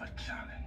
of a challenge.